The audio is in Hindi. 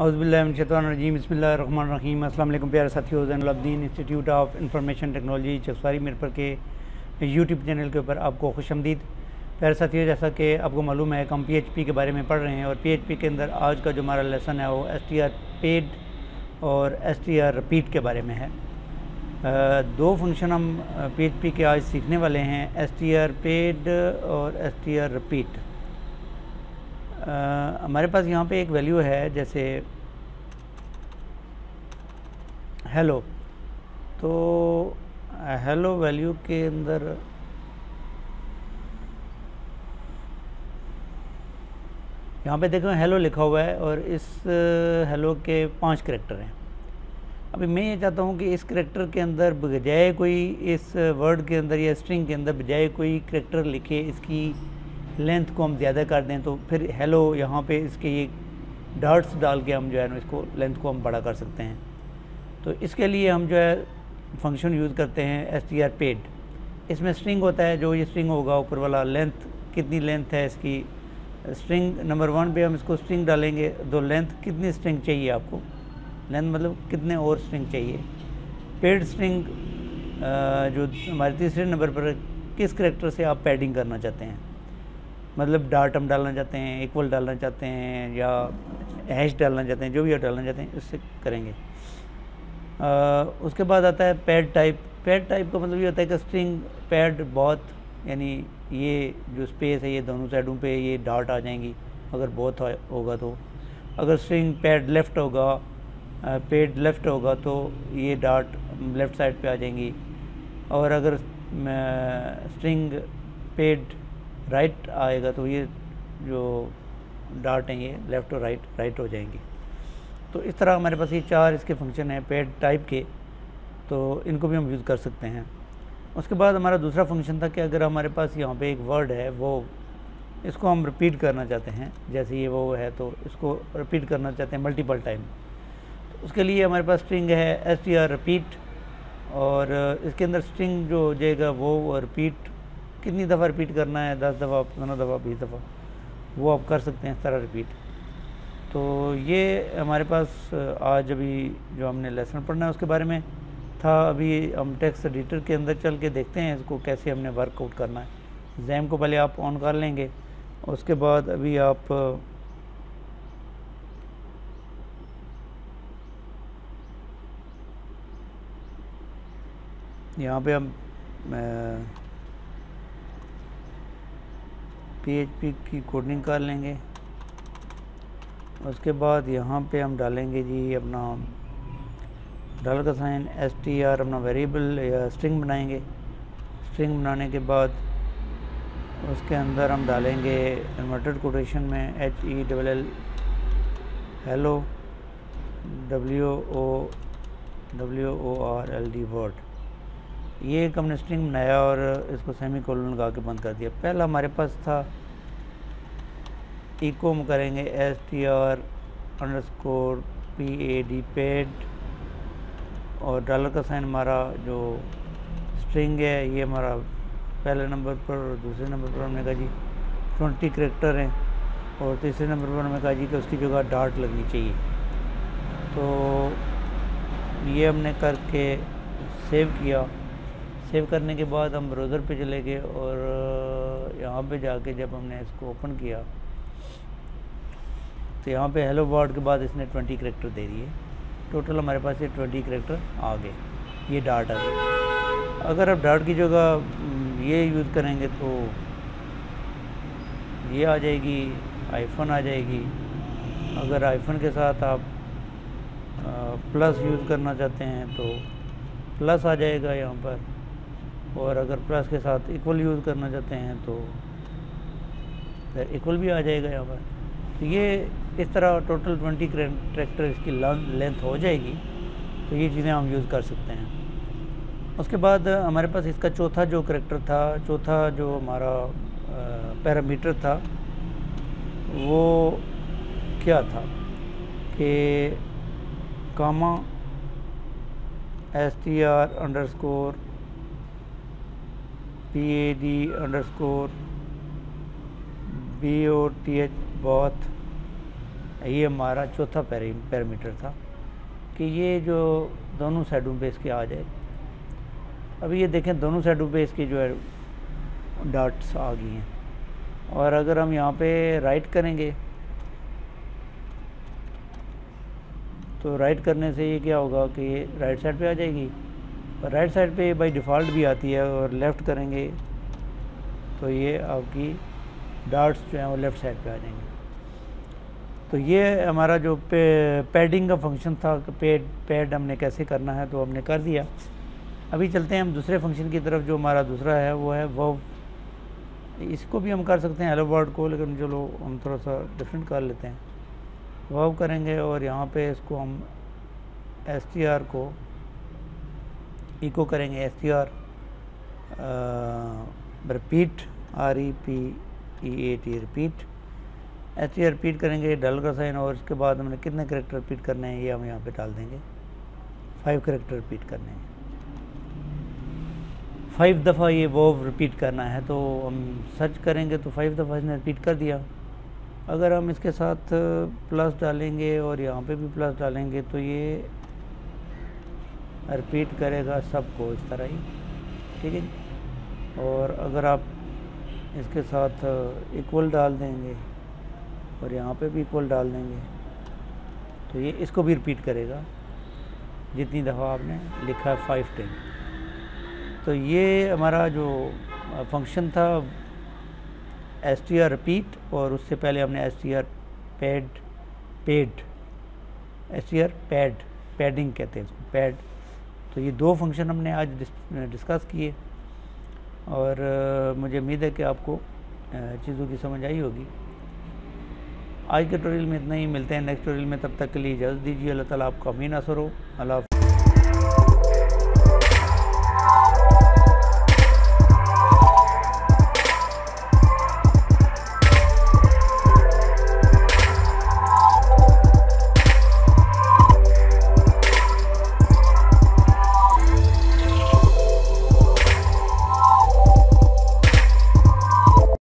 अज़बिल्लाजीम बसमीम अल्लाम प्यारे साथियों Zainuddin institute of information technology Chaksari Mirpur के यूट्यूब चैनल के ऊपर आपको खुश आमदीद। प्यारे साथियों, जैसा कि आपको मालूम है कि हम PHP के बारे में पढ़ रहे हैं और PHP के अंदर आज का जो हमारा लेसन है, वो आर पेड और आर रिपीट के बारे में है। दो फ़ंक्शन हम PHP के आज सीखने वाले हैं आर पेड और आर रिपीट। हमारे पास यहाँ पे एक वैल्यू है, जैसे हेलो तो हेलो वैल्यू के अंदर यहाँ पे देखो हेलो लिखा हुआ है और इस हेलो के पाँच करेक्टर हैं। अभी मैं ये चाहता हूँ कि इस करेक्टर के अंदर बजाय कोई इस वर्ड के अंदर या स्ट्रिंग के अंदर बजाय कोई करेक्टर लिखे इसकी लेंथ को हम ज़्यादा कर दें तो फिर हेलो यहाँ पे इसके ये डार्ट्स डाल के हम जो है ना इसको लेंथ को हम बड़ा कर सकते हैं। तो इसके लिए हम जो है फ़ंक्शन यूज़ करते हैं एस टी आर पेड। इसमें स्ट्रिंग होता है, जो ये स्ट्रिंग होगा, ऊपर वाला लेंथ, कितनी लेंथ है इसकी, स्ट्रिंग नंबर वन पे हम इसको स्ट्रिंग डालेंगे दो लेंथ कितनी स्ट्रिंग चाहिए आपको? लेंथ मतलब कितने और स्ट्रिंग चाहिए? पेड स्ट्रिंग जो हमारे तीसरे नंबर पर किस करेक्टर से आप पैडिंग करना चाहते हैं? मतलब डार्ट हम डालना चाहते हैं इक्वल डालना चाहते हैं या हैश डालना चाहते हैं जो भी आप डालना चाहते हैं उससे करेंगे। आ, उसके बाद आता है पैड टाइप। पैड टाइप का मतलब ये होता है कि स्ट्रिंग पैड बहुत यानी ये जो स्पेस है ये दोनों साइडों पे ये डार्ट आ जाएँगी अगर बहुत होगा तो। अगर स्ट्रिंग पैड लेफ़्ट होगा पेड लेफ़्ट होगा तो ये डार्ट लेफ़्ट साइड पे आ जाएँगी। और अगर स्ट्रिंग पेड राइट आएगा तो ये जो डार्ट हैं ये लेफ़्ट और राइट राइट हो जाएँगे। तो इस तरह हमारे पास ये चार इसके फ़ंक्शन हैं पेड टाइप के तो इनको भी हम यूज़ कर सकते हैं। उसके बाद हमारा दूसरा फ़ंक्शन था कि अगर हमारे पास यहाँ पे एक वर्ड है, वो इसको हम रिपीट करना चाहते हैं, जैसे ये वो है तो इसको रिपीट करना चाहते हैं मल्टीपल टाइम तो उसके लिए हमारे पास स्ट्रिंग है एस टी आर रिपीट और इसके अंदर स्ट्रिंग जो हो जाएगा, वो रिपीट कितनी दफ़ा रिपीट करना है? दस दफ़ा, पंद्रह दफ़ा, बीस दफ़ा। वो आप कर सकते हैं तरह रिपीट तो ये हमारे पास आज अभी जो हमने लेसन पढ़ना है उसके बारे में था। अभी हम टेक्स्ट एडिटर के अंदर चल के देखते हैं इसको कैसे हमने वर्कआउट करना है। जैम को पहले आप ऑन कर लेंगे। उसके बाद अभी आप यहाँ पे हम PHP की कोडिंग कर लेंगे। उसके बाद यहाँ पे हम डालेंगे जी अपना डॉलर का साइन एस टी आर अपना वेरिएबल या स्ट्रिंग बनाएँगे। स्ट्रिंग बनाने के बाद उसके अंदर हम डालेंगे इन्वर्टेड कोटेशन में H E double L hello W O W O R L D world ये एक हमने स्ट्रिंग बनाया और इसको सेमी कोलन लगा के बंद कर दिया। पहला हमारे पास था इको हम करेंगे S T R underscore P A D pad और डॉलर का साइन हमारा जो स्ट्रिंग है, ये हमारा पहले नंबर पर और दूसरे नंबर पर हमने कहा जी ट्वेंटी करेक्टर हैं और तीसरे नंबर पर हमने कहा जी कि उसकी जगह डार्ट लगनी चाहिए। तो ये हमने करके सेव किया। सेव करने के बाद हम ब्राउज़र पे चले गए और यहाँ पे जाके जब हमने इसको ओपन किया तो यहाँ पे हेलो वर्ड के बाद इसने ट्वेंटी करेक्टर दे दिए। टोटल हमारे पास ये ट्वेंटी करेक्टर आ गए। ये डार्ट आ गए। अगर आप डार्ट की जगह ये यूज़ करेंगे तो ये आ जाएगी आईफोन आ जाएगी। अगर आईफोन के साथ आप प्लस यूज़ करना चाहते हैं तो प्लस आ जाएगा यहाँ पर। और अगर प्लस के साथ इक्वल यूज़ करना चाहते हैं तो फिर इक्वल भी आ जाएगा यहाँ पर। तो ये इस तरह टोटल ट्वेंटी ट्रैक्टर इसकी लेंथ हो जाएगी तो ये चीज़ें हम यूज़ कर सकते हैं। उसके बाद हमारे पास इसका चौथा जो करेक्टर था, चौथा जो हमारा पैरामीटर था, वो क्या था कि comma S T R underscore P A D underscore B O T H both ये हमारा चौथा पैरामीटर था कि ये जो दोनों साइडों पे इसके आ जाए। अभी ये देखें, दोनों साइडों पे इसकी जो है डॉट्स आ गई हैं। और अगर हम यहाँ पे राइट करेंगे तो राइट करने से ये क्या होगा कि ये राइट साइड पे आ जाएगी। राइट साइड पे बाई डिफ़ॉल्ट भी आती है और लेफ़्ट करेंगे तो ये आपकी डार्ट्स जो हैं वो लेफ़्ट साइड पे आ जाएँगे। तो ये हमारा जो पे, पैडिंग का फ़ंक्शन था पेड पैड हमने कैसे करना है तो हमने कर दिया। अभी चलते हैं हम दूसरे फ़ंक्शन की तरफ़ जो हमारा दूसरा है वो है वो इसको भी हम कर सकते हैं हेलो वर्ड को लेकिन चलो हम थोड़ा सा डिफरेंट कर लेते हैं। वर्ब करेंगे और यहाँ पे इसको हम एस टी आर को इको करेंगे S T R repeat R E P E A T repeat S T R repeat करेंगे, डल का साइन और इसके बाद हमने कितने करेक्टर रिपीट करने हैं, ये हम यहाँ पे डाल देंगे. फाइव करेक्टर रिपीट करने हैं. फाइव दफ़ा ये वो रिपीट करना है तो हम सर्च करेंगे तो फाइव दफ़ा इसने रिपीट कर दिया. अगर हम इसके साथ प्लस डालेंगे, और यहाँ पे भी प्लस डालेंगे तो ये रिपीट करेगा सबको इस तरह ही, ठीक है और अगर आप इसके साथ इक्वल डाल देंगे, और यहाँ पे भी इक्वल डाल देंगे तो ये इसको भी रिपीट करेगा, जितनी दफ़ा आपने लिखा है फाइव टेन तो ये हमारा जो फ़ंक्शन था एस टी आर रिपीट और उससे पहले हमने S T R pad pad S T R pad padding कहते हैं इसको पैड तो ये दो फ़ंक्शन हमने आज डिस्कस किए। और मुझे उम्मीद है कि आपको चीज़ों की समझ आई होगी। आज के ट्यूटोरियल में इतना ही। मिलते हैं नेक्स्ट ट्यूटोरियल में। तब तक के लिए इजाज़त दीजिए। अल्लाह ताला आपका अमीन असर हो। अल्लाह